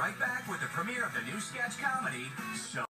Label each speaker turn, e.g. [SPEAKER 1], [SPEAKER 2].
[SPEAKER 1] right back with the premiere of the new sketch comedy, So